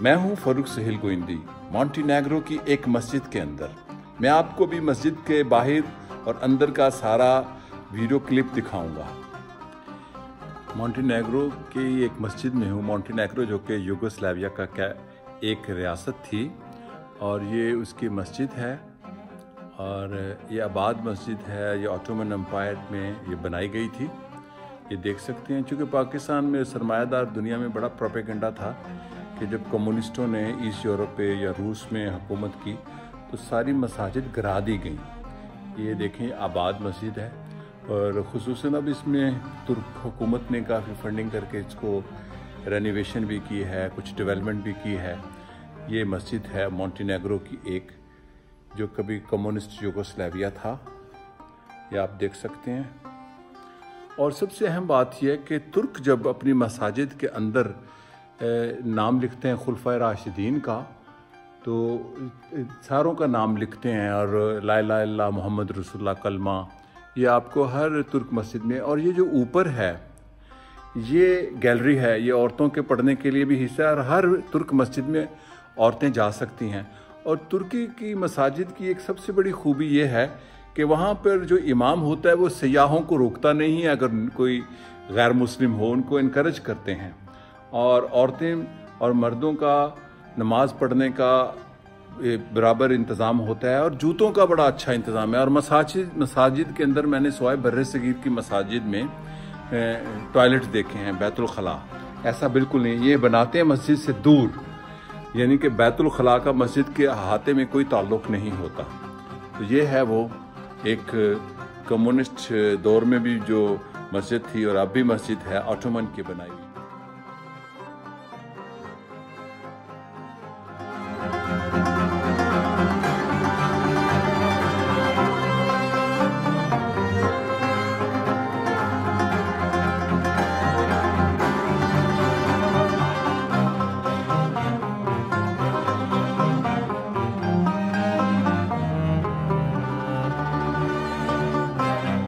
میں ہوں Farooq Sohail Goindi, Montenegro کی ایک مسجد کے اندر۔ میں آپ کو بھی مسجد کے باہر اور اندر کا سارا ویڈیو کلپ دکھاؤں گا۔ مونٹی نیگرو کی ایک مسجد میں ہوں۔ مونٹی نیگرو جو کہ یوگوسلاویا کا ایک ریاست تھی اور یہ اس کی مسجد ہے اور یہ آباد مسجد ہے، یہ آٹومن امپائر میں یہ بنائی گئی تھی۔ یہ دیکھ سکتے ہیں، چونکہ پاکستان میں سرمایہ دار دنیا میں بڑا پروپیگنڈا تھا۔ کہ جب کمیونسٹوں نے ایسٹ یورپ پہ یا روس میں حکومت کی تو ساری مساجد گرا دی گئیں۔ یہ دیکھیں آباد مسجد ہے اور خصوصاً اب اس میں ترک حکومت نے کافی فنڈنگ کر کے اس کو رینویشن بھی کی ہے، کچھ ڈیولپمنٹ بھی کی ہے۔ یہ مسجد ہے مونٹی نیگرو کی ایک، جو کبھی کمیونسٹ یوگوسلاویا تھا۔ یہ آپ دیکھ سکتے ہیں۔ اور سب سے اہم بات یہ ہے کہ ترک جب اپنی مساجد کے اندر نام لکھتے ہیں خلفۂ راشدین کا۔ تو ساروں کا نام لکھتے ہیں اور لا الہ اللہ محمد رسول اللہ کلمہ۔ یہ آپ کو ہر ترک مسجد میں، اور یہ جو اوپر ہے، یہ گیلری ہے، یہ عورتوں کے پڑھنے کے لیے بھی حصہ ہے، اور ہر ترک مسجد میں عورتیں جا سکتی ہیں۔ اور ترکی کی مساجد کی ایک سب سے بڑی خوبی یہ ہے کہ وہاں پر جو امام ہوتا ہے، وہ سیاحوں کو روکتا نہیں ہے، اگر کوئی غیر مسلم ہو، ان کو انکریج کرتے ہیں۔ اور عورتیں اور مردوں کا نماز پڑھنے کا برابر انتظام ہوتا ہے اور جوتوں کا بڑا اچھا انتظام ہے اور مساجد مساجد کے اندر میں نے سوائے بر صغیر کی مساجد میں ٹوائلٹ دیکھے ہیں، بیت الخلاء۔ ایسا بالکل نہیں، یہ بناتے ہیں مسجد سے دور۔ یعنی کہ بیت الخلاء کا مسجد کے احاطے میں کوئی تعلق نہیں ہوتا۔ تو یہ ہے وہ ایک کمیونسٹ دور میں بھی جو مسجد تھی اور اب بھی مسجد ہے، آٹومن کی بنائی۔